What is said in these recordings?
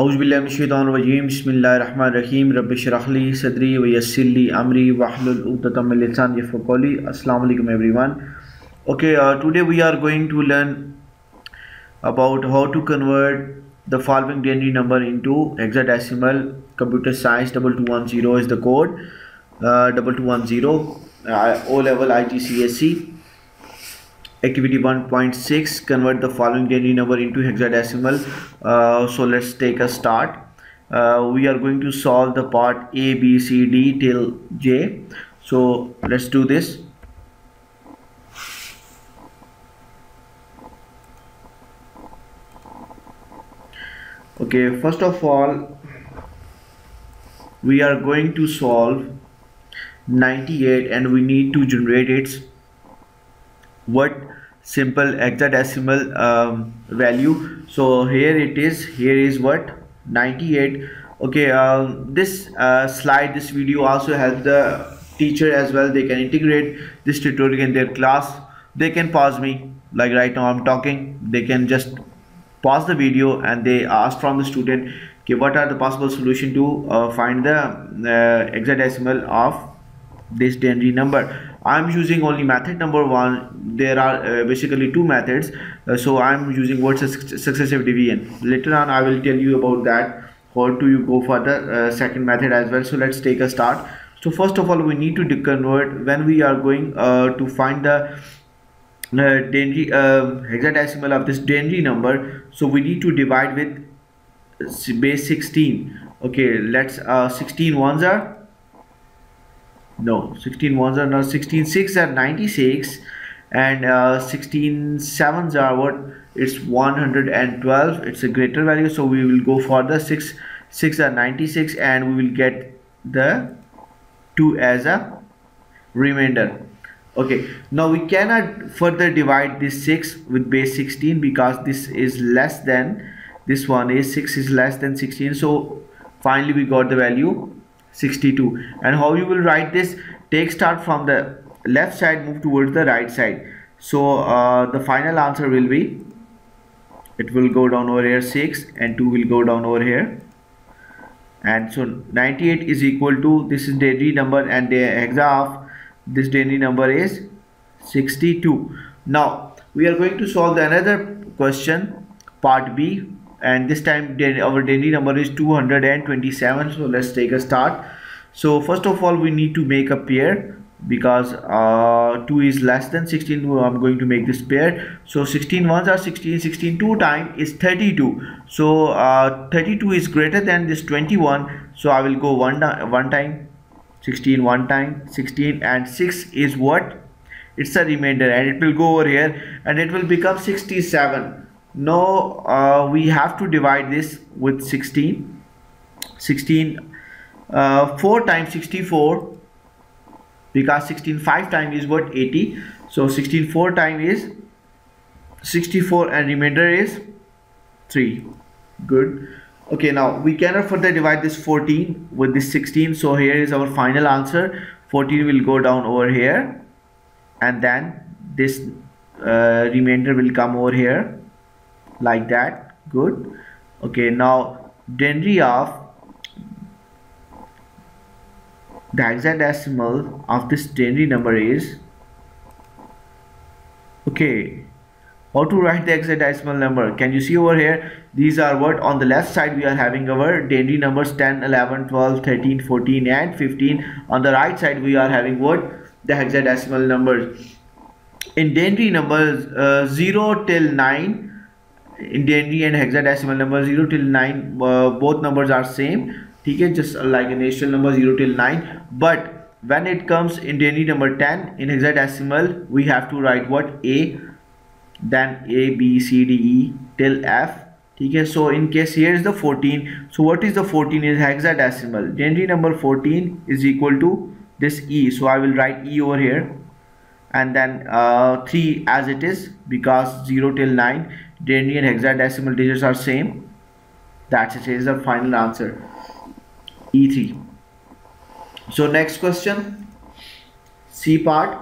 अउज़बिल्लाशतरजीम बसमीम रबरखली सदरी वसली अमरी वाहलतमसान फ़कौली अल्लाम everyone okay today we are going to learn about how to convert the following denary number into hexadecimal. Computer science 2210 is the code. Uh, 2210 uh, O level IGCSE activity 1.6 convert the following denary number into hexadecimal. Uh, so let's take a start. Uh, we are going to solve the part a b c d till j. So let's do this. Okay first of all we are going to solve 98 and we need to generate its what simple hexadecimal um, value. So here it is. Here is what? 98 okay uh, this uh, slide this video also help the teacher as well. They can integrate this tutorial in their class. They can pause me. Like right now I'm talking. They can just pause the video and they ask from the student okay what are the possible solution to uh, find the uh, hexadecimal of this denary number i'm using only method number one. There are uh, basically two methods. Uh, so i'm using what's a successive division later on i will tell you about that. How do you go for the uh, second method as well. So let's take a start. So first of all we need to convert when we are going uh, to find the uh, denary uh, hexadecimal of this denary number. So we need to divide with base 16 okay let's uh 16 ones are no 16 ones are not 16 6 are 96 and uh, 16 sevens are what? It's 112 it's a greater value so we will go for the 6 6 are 96 and we will get the 2 as a remainder. Okay now we cannot further divide this 6 with base 16 because this is less than this one is 6 is less than 16 so finally we got the value 62 and how you will write this? Take start from the left side move towards the right side. So uh, the final answer will be it will go down over here 6 and 2 will go down over here. And so 98 is equal to this is denary number and the hexa of this denary number is 62 now we are going to solve the another question part b and this time our denary number is 227 so let's take a start. So first of all we need to make a pair because uh, 2 is less than 16 I'm going to make this pair. So 16 ones are 16 16 2 time is 32 so uh, 32 is greater than this 21 so I will go one, one time. 16 one time. 16 and 6 is what? It's a remainder and it will go over here and it will become 67 now uh, we have to divide this with 16 16 uh, 4 times 64 because 16 5 times is what 80 so 16 4 times is 64 and remainder is 3 good. Okay now we cannot further divide this 14 with this 16 so here is our final answer. 14 will go down over here and then this uh, remainder will come over here like that. Good. Okay now denary of the hexadecimal of this denary number is okay how to write the hexadecimal number? Can you see over here? These are what on the left side we are having our denary numbers 10 11 12 13 14 and 15 on the right side we are having what? The hexadecimal numbers. In denary numbers uh, 0 till 9 in denary and hexadecimal number 0 till 9 uh, both numbers are same okay just like a natural number 0 till 9 but when it comes in denary number 10 in hexadecimal we have to write what? A then a b c d e till f okay so in case here is the 14 so what is the 14 is hexadecimal? Denary number 14 is equal to this e. So i will write e over here. And then uh, 3 as it is because 0 till 9 denary and hexadecimal digits are same. That's it is the final answer. E3 so next question. C part.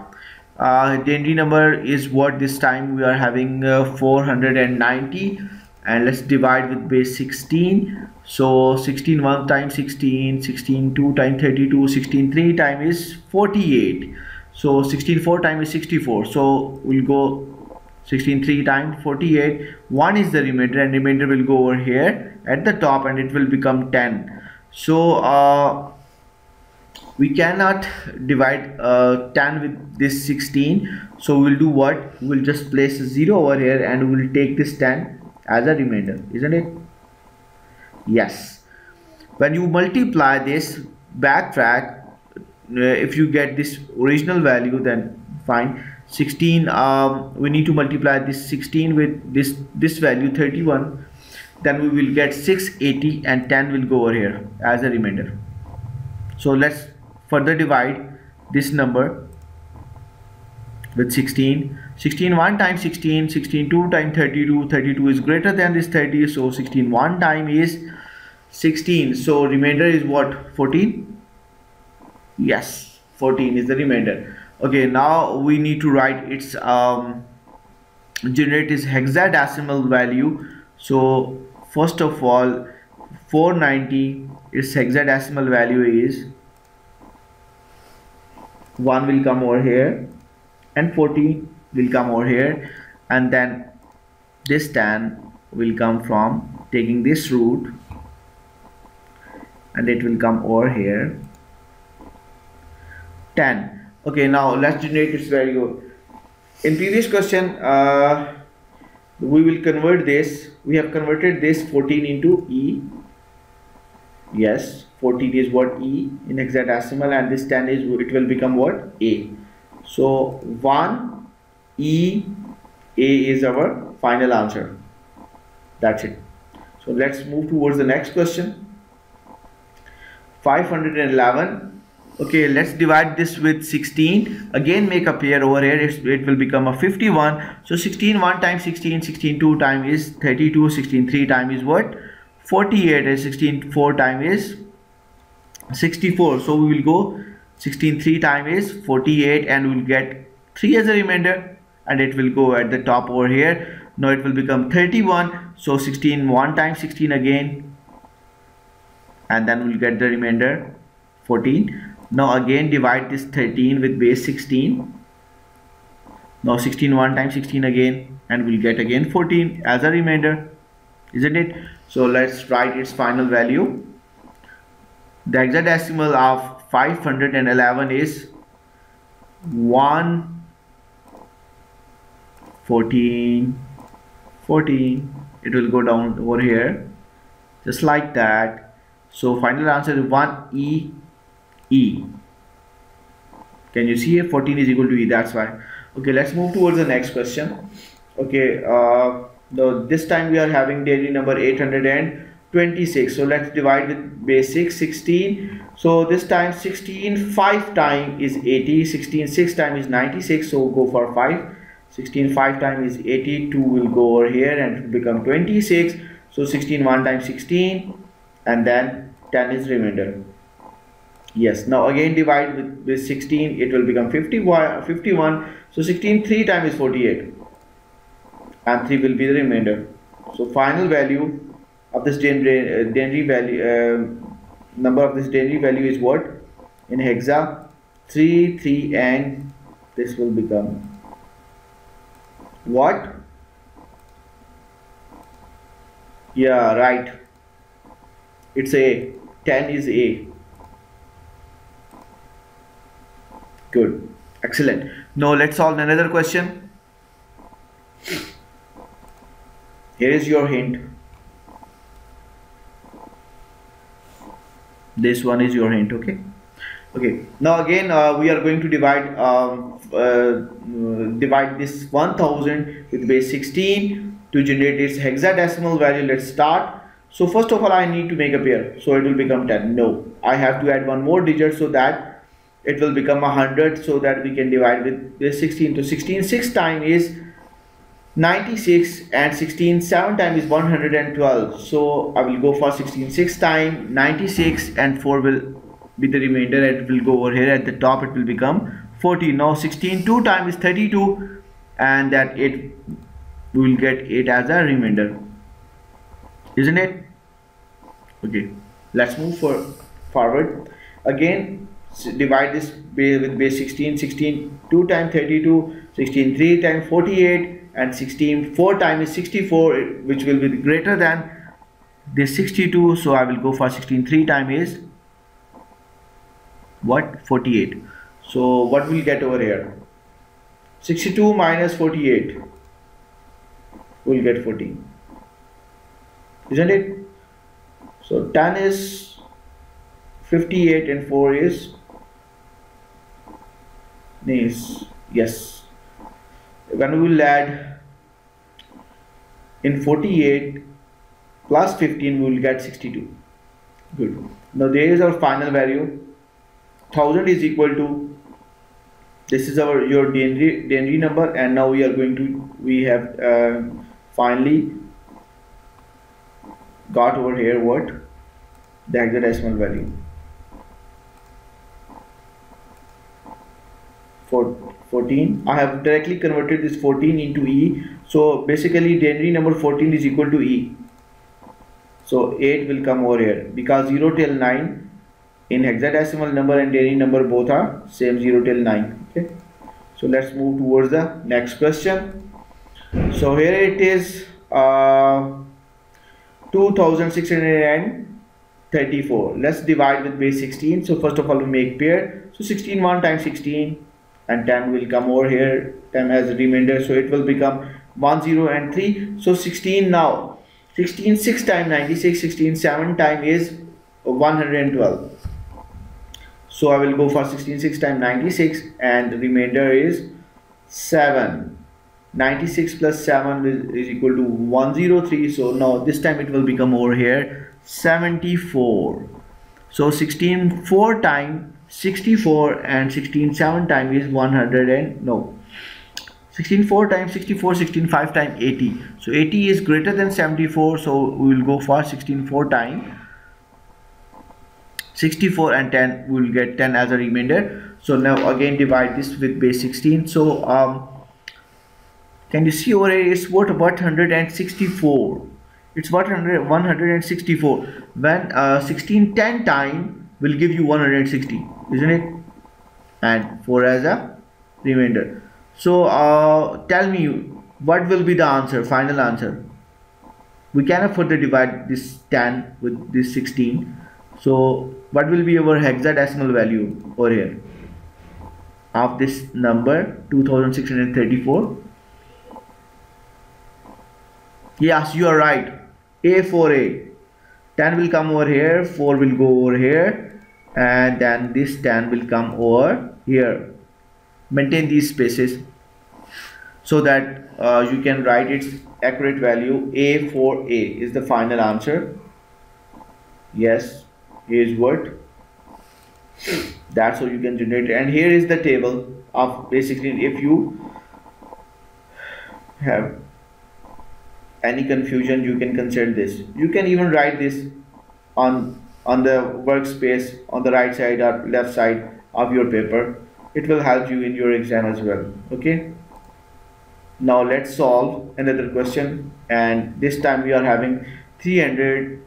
Uh, denary number is what this time we are having uh, 490 and let's divide with base 16 so 16 1 times 16 16 2 times 32 16 3 times is 48 so 16 4 times is 64 so we'll go 16 3 times 48 1 is the remainder and remainder will go over here at the top and it will become 10 so uh, we cannot divide uh, 10 with this 16 so we'll do what? We'll just place 0 over here and we'll take this 10 as a remainder isn't it? Yes. When you multiply this backtrack uh, if you get this original value then fine 16 um, we need to multiply this 16 with this this value 31 then we will get 680 and 10 will go over here as a remainder. So let's further divide this number with 16 16 1 times 16 16 2 times 32 32 is greater than this 30 so 16 1 time is 16 so remainder is what? 14 yes 14 is the remainder okay now we need to write its um, generate its hexadecimal value. So first of all 490 its hexadecimal value is 1 will come over here and 40 will come over here. And then this 10 will come from taking this root and it will come over here. 10 okay now let's generate its value in previous question uh, we will convert this. We have converted this 14 into e. Yes 14 is what e in hexadecimal and this 10 is it will become what? A. So 1 e a is our final answer. That's it. So let's move towards the next question. 511 okay let's divide this with 16 again make a pair over here. It, it will become a 51 so 16 1 times 16 16 2 times is 32 16 3 times is what? 48 and 16 4 times is 64 so we will go 16 3 times is 48 and we'll get 3 as a remainder and it will go at the top over here. Now it will become 31 so 16 1 times 16 again. And then we'll get the remainder 14 now again divide this 13 with base 16 now 16 1 times 16 again and we'll get again 14 as a remainder isn't it? So let's write its final value. The hexadecimal of 511 is 1 14 14 it will go down over here just like that. So final answer is 1 e e. Can you see here 14 is equal to e? That's why okay let's move towards the next question. Okay uh the, this time we are having denary number 826. so let's divide with basic 16 so this time 16 5 time is 80 16 6 time is 96 so go for 5 16 5 time is 82 will go over here and it become 26 so 16 1 time 16 and then 10 is remainder yes. Now again divide with, with 16 it will become 51 51 so 16 3 time is 48 and 3 will be the remainder. So final value of this Debye uh, value uh, number of this Debye value is what? In hexa 3 3 and this will become what? Yeah right. It's a. 10 is a good. Excellent. Now let's solve another question. Here is your hint. This one is your hint okay? Okay. Now again uh, we are going to divide um, uh, divide this 1000 with base 16 to generate its hexadecimal value. Let's start. So first of all I need to make a pair. So it will become 10 no. I have to add one more digit so that it will become 100 so that we can divide with this 16 to 16 6 time is 96 and 16 7 times is 112 so I will go for 16 6 time 96 and 4 will be the remainder. It will go over here. At the top it will become 40 now 16 2 times is 32 and that it will get it as a remainder. Isn't it? Okay. Let's move for forward. Again divide this with base 16 16 2 times 32 16 3 times 48 and 16 4 times is 64 which will be greater than this 62 so I will go for 16 3 times is what? 48 so what will get over here? 62 minus 48 will get 14 isn't it? So 10 is 58 and 4 is is yes. When we will add in 48 plus 15 we will get 62 good. Now there is our final value. 1000 is equal to this is our your denary, number and now we are going to we have uh, finally got over here what? The hexadecimal value for 14 I have directly converted this 14 into E. So basically denary number 14 is equal to E. So 8 will come over here. Because 0 till 9 in hexadecimal number and denary number both are same 0 till 9 okay? So let's move towards the next question. So here it is uh, 2634 let's divide with base 16 so first of all we make pair. So 16 1 times 16 and 10 will come over here. 10 as a remainder so it will become 1 0 and 3 so 16 now. 16 6 times 96 16 7 time is 112 so I will go for 16 6 times 96 and the remainder is 7 96 plus 7 is, is equal to 103 so now this time it will become over here 74 so 16 4 times 64 and 16 7 times is 100 and no. 16 4 times 64 16 5 times 80 so 80 is greater than 74 so we will go for 16 4 times. 64 and 10 we will get 10 as a remainder. So now again divide this with base 16 so um can you see over here it's what about 164 it's what 100 164 when uh, 16 10 time will give you 160 isn't it? And 4 as a remainder. So uh, tell me what will be the answer final answer? We cannot further divide this 10 with this 16 so what will be our hexadecimal value over here? Of this number 2634 yes you are right. A 4a 10 will come over here 4 will go over here and then this 10 will come over here. Maintain these spaces so that uh, you can write its accurate value a4a is the final answer. Yes is what? That's how you can generate. And here is the table of basically if you have any confusion you can consider this. You can even write this on on the workspace on the right side or left side of your paper. It will help you in your exam as well okay? Now let's solve another question. And this time we are having 300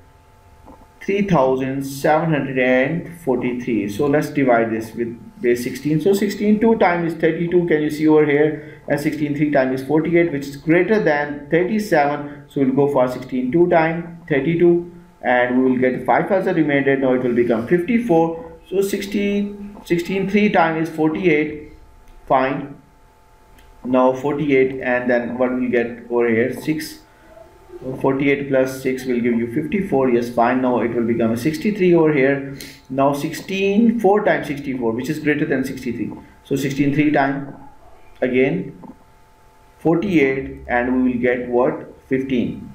3743 so let's divide this with base 16 so 16 2 times is 32 can you see over here? And 16 3 times is 48 which is greater than 37 so we'll go for 16 2 times 32 and we will get 5 as a remainder. Now it will become 54 so 16 16 3 times is 48 fine. Now 48 and then what we get over here 6 48 plus 6 will give you 54 yes fine. Now it will become 63 over here. Now 16 4 times 64 which is greater than 63 so 16 3 times again 48 and we will get what? 15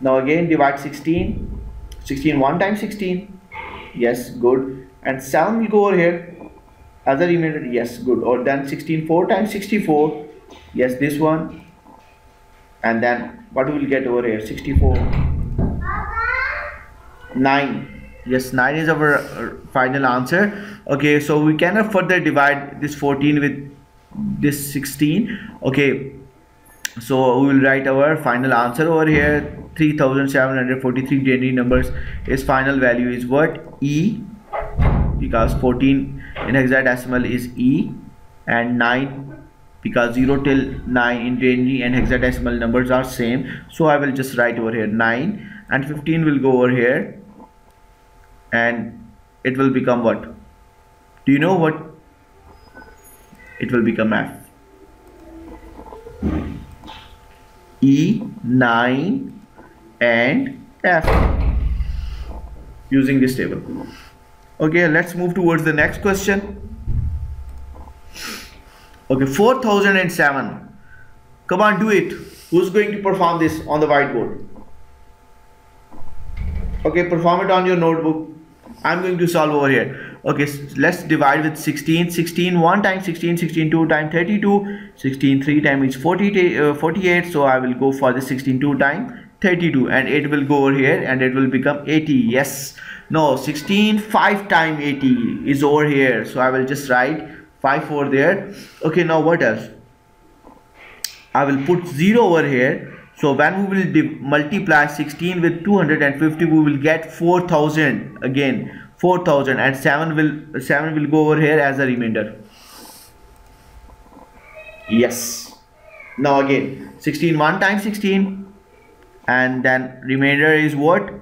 now again divide 16 16 1 times 16 yes good. And 7 will go over here. As a remainder yes good. Or then 16 4 times 64 yes this one. And then what we will get over here 64 9 yes 9 is our uh, final answer. Okay so we cannot further divide this 14 with this 16 okay so we will write our final answer over here. 3743 denary numbers. Its final value is what? E because 14 in hexadecimal is e and 9 because 0 till 9 in denary and hexadecimal numbers are same. So I will just write over here 9 and 15 will go over here. And it will become what? Do you know what? It will become f e 9 and f. Using this table. Okay let's move towards the next question. Okay 4007 come on do it. Who's going to perform this on the whiteboard? Okay perform it on your notebook. I'm going to solve over here okay let's divide with 16 16 1 times 16 16 2 times 32 16 3 times is 40 uh, 48 so i will go for the 16 2 times 32 and it will go over here and it will become 80 yes. No 16 5 times 80 is over here. So i will just write 5 over there. Okay now what else? I will put 0 over here. So when we will multiply 16 with 250 we will get 4000 again 4000 and 7 will 7 will go over here as a remainder. Yes. Now again 16 1 times 16 and then remainder is what?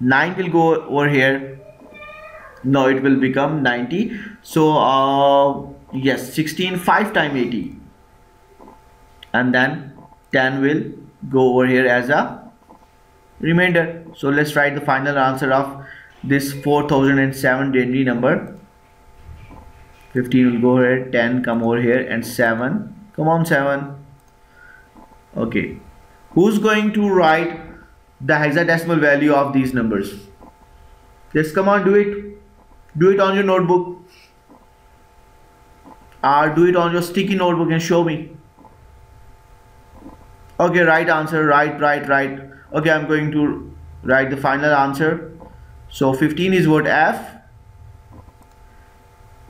9 will go over here. Now it will become 90 so uh, yes 16 5 times 80 and then 10 will go over here as a remainder. So let's write the final answer of this 4007 denary number. 15 will go here 10 come over here and 7 come on 7 okay. Who's going to write the hexadecimal value of these numbers? Just come on do it. Do it on your notebook. Or do it on your sticky notebook and show me. Okay right answer right right right. Okay I'm going to write the final answer so 15 is what F?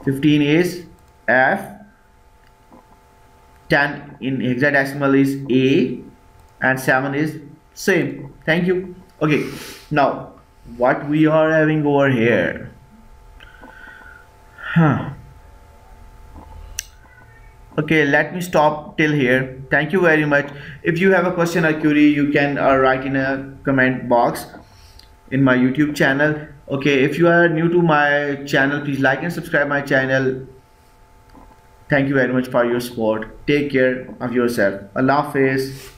15 is F. 10 in hexadecimal is A and 7 is same. Thank you. Okay now what we are having over here? Huh. Okay let me stop till here. Thank you very much. If you have a question or query you can uh, write in a comment box in my youtube channel. Okay if you are new to my channel please like and subscribe my channel. Thank you very much for your support. Take care of yourself. Allah hafiz